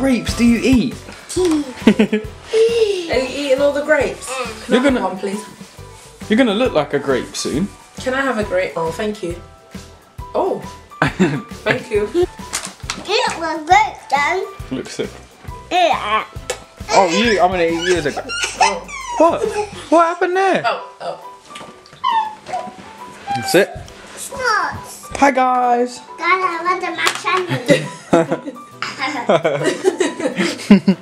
grapes do you eat? Are you eating all the grapes? Mm. Can You're I gonna- one, please? You're gonna look like a grape soon. Can I have a grape? Oh, thank you. Oh, thank you. It was good then. Look sick. Yeah. Oh, you, I'm gonna eat you as a grape. Oh, What? What happened there? oh, oh. That's it. Snots. Hi guys. Dad, I want the macaroni.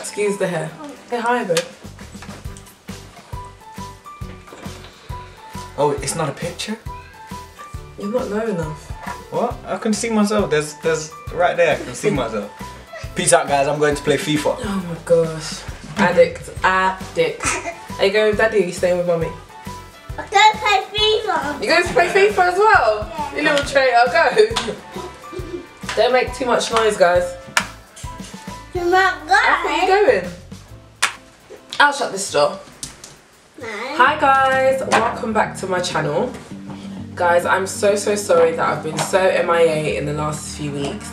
Excuse the hair. Say hi, babe. Oh, it's not a picture? You're not low enough. What? I can see myself. There's, there's, right there, I can see myself. Peace out, guys. I'm going to play FIFA. Oh my gosh. Addict. Addict. Are you going with daddy or are you staying with mommy? I'm going to play FIFA. You going to play FIFA as well? You little traitor, go. Don't make too much noise, guys. You're not Where are you going. going? I'll shut this door. No. Hi guys, welcome back to my channel. Guys, I'm so so sorry that I've been so MIA in the last few weeks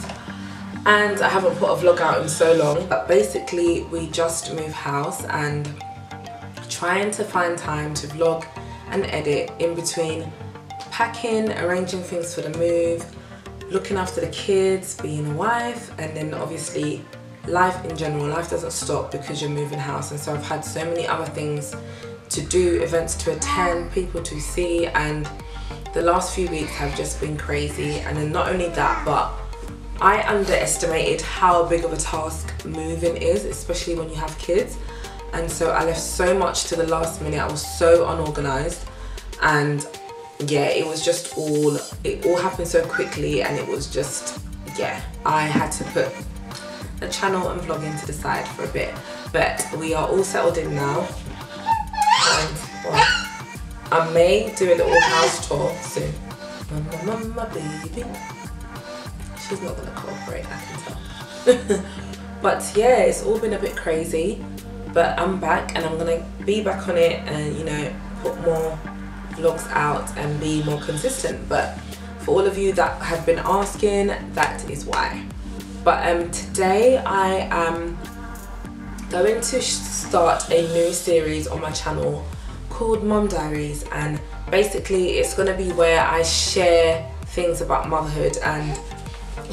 and I haven't put a vlog out in so long. But basically we just moved house and trying to find time to vlog and edit in between packing, arranging things for the move, looking after the kids, being a wife and then obviously life in general. Life doesn't stop because you're moving house. And so I've had so many other things to do, events to attend, people to see and the last few weeks have just been crazy. And then not only that but I underestimated how big of a task moving is especially when you have kids. And so I left so much to the last minute. I was so unorganized. And yeah it was just all it all happened so quickly and it was just yeah I had to put the channel and vlogging to the side for a bit but we are all settled in now and well, I may do a little house tour soon. Mama, mama, baby. She's not gonna cooperate, I can tell. but yeah, it's all been a bit crazy. But I'm back and I'm gonna be back on it and you know put more vlogs out and be more consistent. But for all of you that have been asking, that is why. But um, today I am going to start a new series on my channel called Mom Diaries and basically it's going to be where I share things about motherhood and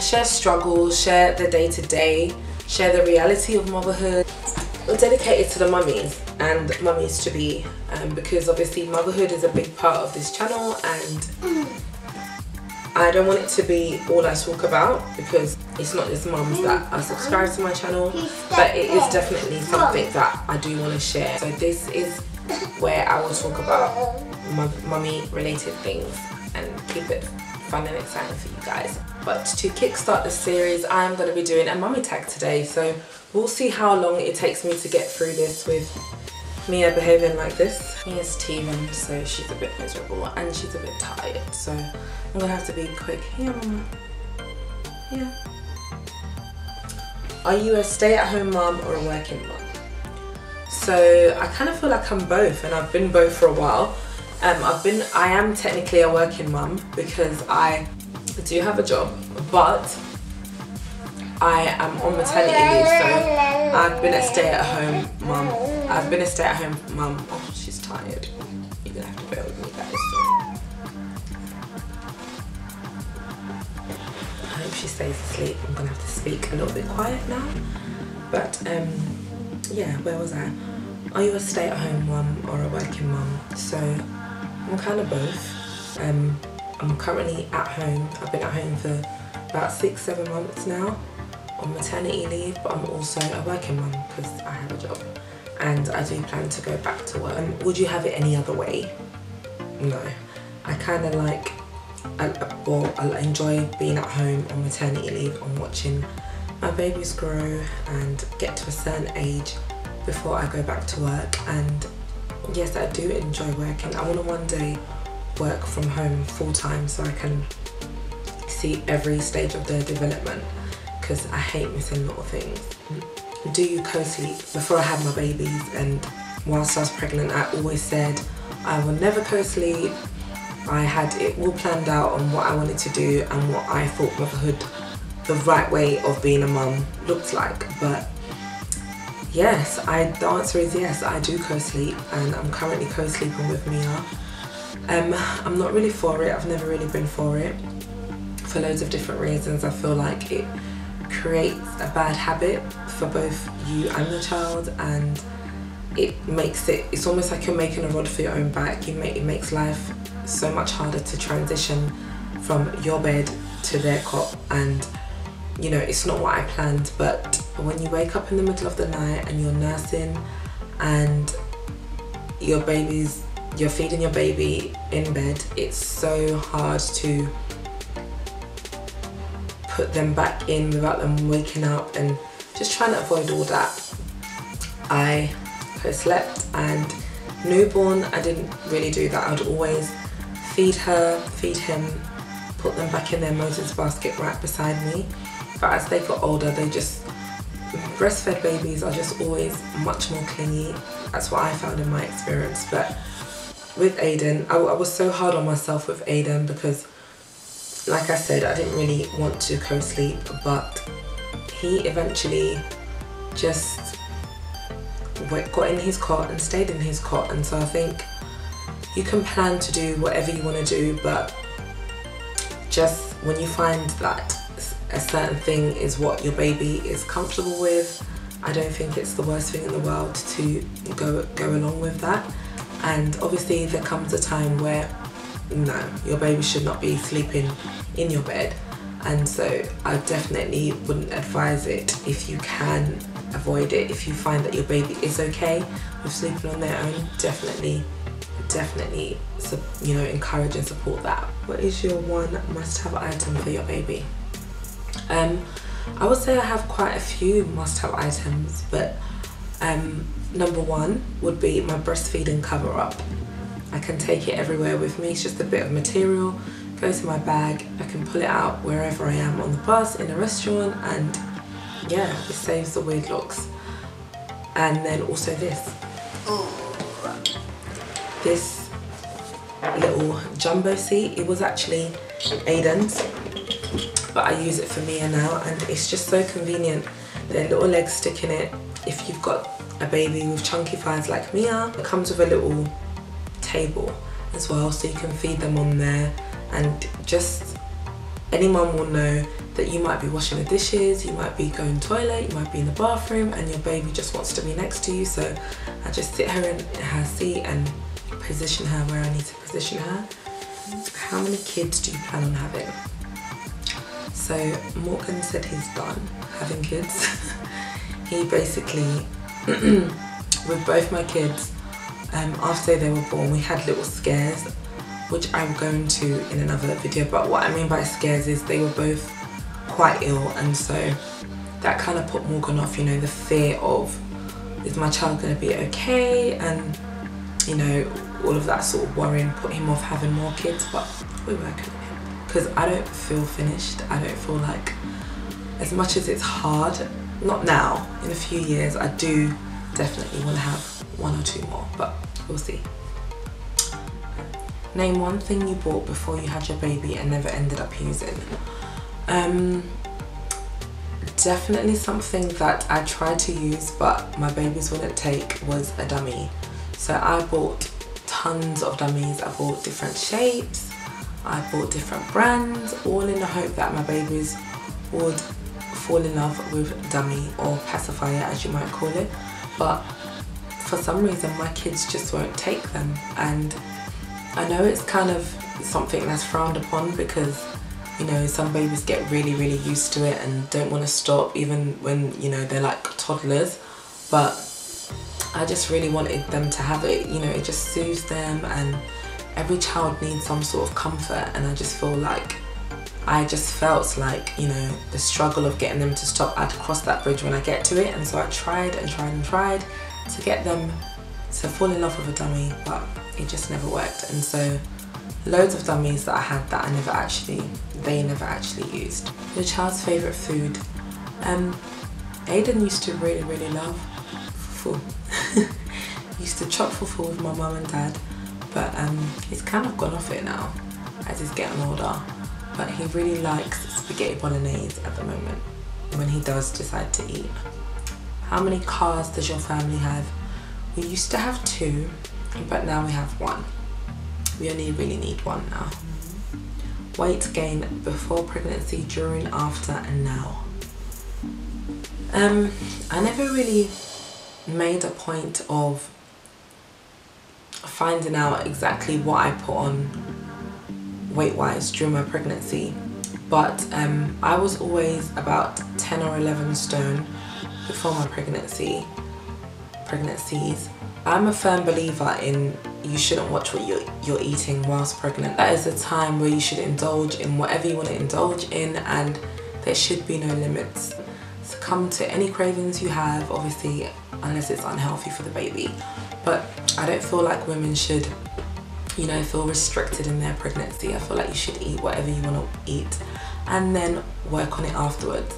share struggles, share the day to day, share the reality of motherhood. Dedicated to the mummies and mummies to be um, because obviously motherhood is a big part of this channel and I don't want it to be all I talk about because it's not just mums that are subscribed to my channel but it is definitely something that I do want to share. So this is where I will talk about mummy related things and keep it fun and exciting for you guys. But to kickstart the series I'm going to be doing a mummy tag today so we'll see how long it takes me to get through this with Mia behaving like this. Mia's teething so she's a bit miserable and she's a bit tired so I'm gonna have to be quick. Here mama. Yeah. Are you a stay-at-home mom or a working mom? So I kind of feel like I'm both and I've been both for a while. Um, I've been, I am technically a working mum because I do have a job, but I am on maternity leave, so I've been a stay-at-home mum. I've been a stay-at-home mum. Oh, she's tired. You're gonna have to bear with me, guys. I hope she stays asleep. I'm gonna have to speak a little bit quiet now. But um, yeah, where was I? Are you a stay-at-home mum or a working mum? So I'm kind of both. Um, I'm currently at home. I've been at home for about six, seven months now on maternity leave, but I'm also a working mum because I have a job and I do plan to go back to work. Um, would you have it any other way? No. I kind of like, I, well, I enjoy being at home on maternity leave and watching my babies grow and get to a certain age before I go back to work. And yes, I do enjoy working. I want to one day work from home full time so I can see every stage of their development because I hate missing little things. Do you co-sleep? Before I had my babies and whilst I was pregnant I always said I will never co-sleep. I had it all planned out on what I wanted to do and what I thought motherhood the right way of being a mum looks like. But yes, I the answer is yes. I do co-sleep, and I'm currently co-sleeping with Mia. Um, I'm not really for it. I've never really been for it for loads of different reasons. I feel like it creates a bad habit for both you and the child, and it makes it. It's almost like you're making a rod for your own back. You make it makes life so much harder to transition from your bed to their cot and you know it's not what I planned but when you wake up in the middle of the night and you're nursing and your baby's you're feeding your baby in bed it's so hard to put them back in without them waking up and just trying to avoid all that I slept and newborn I didn't really do that I'd always feed her feed him put them back in their Moses basket right beside me. But as they got older, they just, breastfed babies are just always much more clingy. That's what I found in my experience. But with Aiden, I, I was so hard on myself with Aiden because, like I said, I didn't really want to co-sleep, but he eventually just got in his cot and stayed in his cot. And so I think you can plan to do whatever you want to do, but just when you find that a certain thing is what your baby is comfortable with, I don't think it's the worst thing in the world to go go along with that. And obviously there comes a time where no, your baby should not be sleeping in your bed. And so I definitely wouldn't advise it if you can avoid it. If you find that your baby is okay with sleeping on their own, definitely definitely you know encourage and support that what is your one must-have item for your baby um i would say i have quite a few must-have items but um number one would be my breastfeeding cover up i can take it everywhere with me it's just a bit of material goes in my bag i can pull it out wherever i am on the bus in a restaurant and yeah it saves the weird looks and then also this this little Bumbo seat. It was actually Aiden's, but I use it for Mia now and it's just so convenient. Their little legs stick in it. If you've got a baby with chunky thighs like Mia, it comes with a little table as well so you can feed them on there and just any mum will know that you might be washing the dishes, you might be going toilet, you might be in the bathroom and your baby just wants to be next to you so I just sit her in her seat and position her where I need to position her. How many kids do you plan on having? So Morgan said he's done having kids. he basically, with both my kids, um, after they were born, we had little scares, which I will go into in another video. But what I mean by scares is they were both quite ill, and so that kind of put Morgan off, you know, the fear of, is my child going to be okay? And, you know, all of that sort of worrying put him off having more kids, but we're working on him. Because I don't feel finished. I don't feel like, as much as it's hard, not now, in a few years, I do definitely want to have one or two more, but we'll see. Name one thing you bought before you had your baby and never ended up using. Um, definitely something that I tried to use but my babies wouldn't take was a dummy. So I bought tons of dummies. I bought different shapes, I bought different brands, all in the hope that my babies would fall in love with dummy or pacifier as you might call it. But for some reason my kids just won't take them. And I know it's kind of something that's frowned upon because you know some babies get really really used to it and don't want to stop even when you know they're like toddlers. But I just really wanted them to have it. You know, it just soothes them and every child needs some sort of comfort. And I just feel like I just felt like, you know, the struggle of getting them to stop, I'd cross that bridge when I get to it. And so I tried and tried and tried to get them to fall in love with a dummy but it just never worked and so loads of dummies that I had that I never actually, they never actually used. Your child's favourite food? Um, Aiden used to really, really love fufu. used to chop fufu with my mum and dad, but um, he's kind of gone off it now as he's getting older. but he really likes spaghetti bolognese at the moment when he does decide to eat. How many cars does your family have? We used to have two, but now we have one. We only really need one now. Weight gain before pregnancy, during, after, and now. Um, I never really made a point of finding out exactly what I put on weight wise during my pregnancy but um, I was always about 10 or 11 stone before my pregnancy pregnancies. I'm a firm believer in you shouldn't watch what you're, you're eating whilst pregnant. That is a time where you should indulge in whatever you want to indulge in and there should be no limits. Succumb to any cravings you have obviously unless it's unhealthy for the baby. But I don't feel like women should you know feel restricted in their pregnancy. I feel like you should eat whatever you want to eat and then work on it afterwards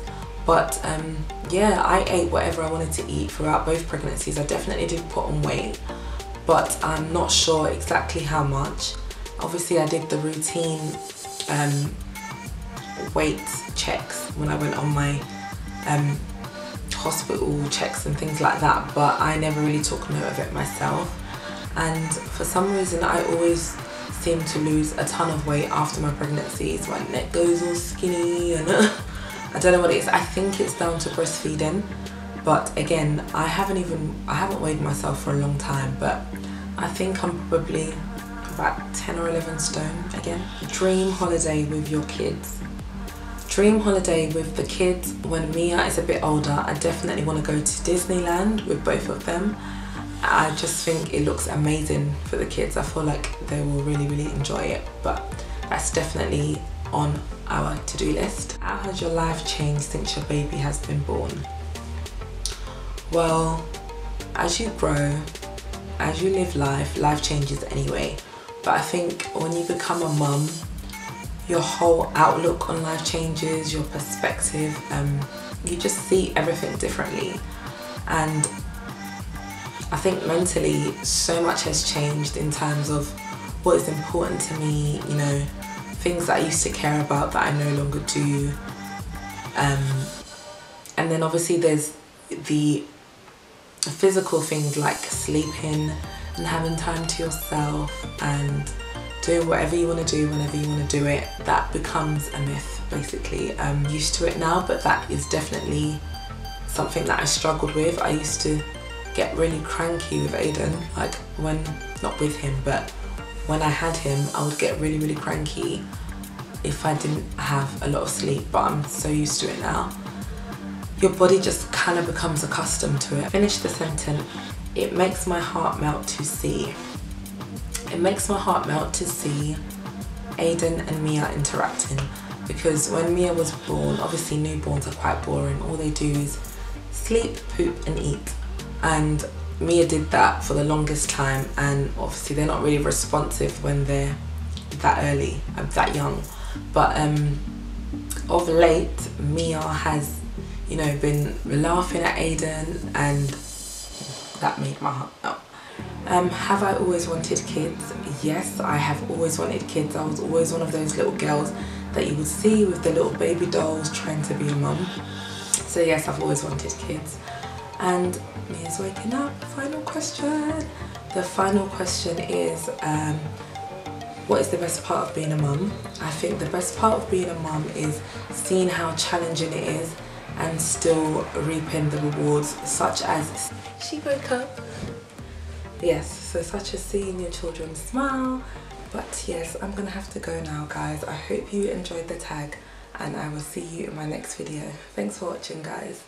but um, yeah I ate whatever I wanted to eat throughout both pregnancies. I definitely did put on weight but I'm not sure exactly how much. Obviously I did the routine um, weight checks when I went on my um, hospital checks and things like that but I never really took note of it myself. And for some reason I always seem to lose a ton of weight after my pregnancies my neck goes all skinny and I don't know what it is. I think it's down to breastfeeding but again I haven't even I haven't weighed myself for a long time but I think I'm probably about 10 or 11 stone again. Dream holiday with your kids. Dream holiday with the kids. When Mia is a bit older I definitely want to go to Disneyland with both of them. I just think it looks amazing for the kids. I feel like they will really really enjoy it but that's definitely on our to-do list. How has your life changed since your baby has been born? Well as you grow as you live life life changes anyway. But I think when you become a mum your whole outlook on life changes, your perspective, um, you just see everything differently. And I think mentally so much has changed in terms of what is important to me, you know, things that I used to care about that I no longer do. Um, and then obviously there's the physical things like sleeping and having time to yourself and doing whatever you want to do whenever you want to do it. That becomes a myth basically. I'm used to it now but that is definitely something that I struggled with. I used to get really cranky with Aiden like when not with him but when I had him I would get really really cranky if I didn't have a lot of sleep but I'm so used to it now. Your body just kind of becomes accustomed to it. Finish the sentence. It makes my heart melt to see. It makes my heart melt to see Aiden and Mia interacting. Because when Mia was born, obviously newborns are quite boring. All they do is sleep, poop and eat. And Mia did that for the longest time and obviously they're not really responsive when they're that early, that young. But um, of late, Mia has, you know, been laughing at Aiden and that made my heart melt. Um, have I always wanted kids? Yes, I have always wanted kids. I was always one of those little girls that you would see with the little baby dolls trying to be a mum. So yes, I've always wanted kids. And Mia's waking up. Final question. The final question is, um, what is the best part of being a mum? I think the best part of being a mum is seeing how challenging it is and still reaping the rewards such as she woke up yes so such as seeing your children smile but yes i'm gonna have to go now guys i hope you enjoyed the tag and i will see you in my next video thanks for watching guys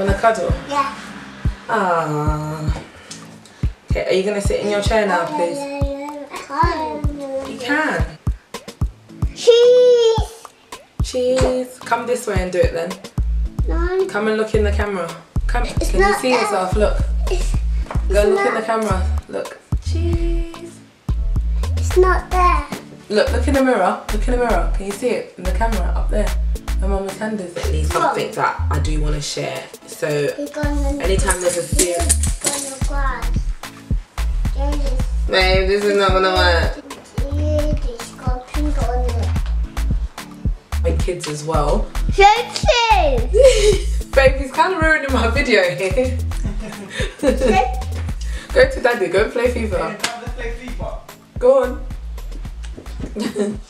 want to cuddle Yeah. ah okay are you gonna sit in your chair now please you can Cheese. cheese come this way and do it then No. come and look in the camera come It's can you not see that. yourself look It's, Go look in the camera. Look. Cheese. It's not there. Look, look in the mirror. Look in the mirror. Can you see it in the camera up there? My mama's hand is at least something that I do want to share. So anytime there's a serious gonna grass. Yes, Babe, this is not gonna work. it's got pink on it. My kids as well. Sexy! Babe, he's kind of ruining my video here. go to daddy, go play play FIFA. Go on.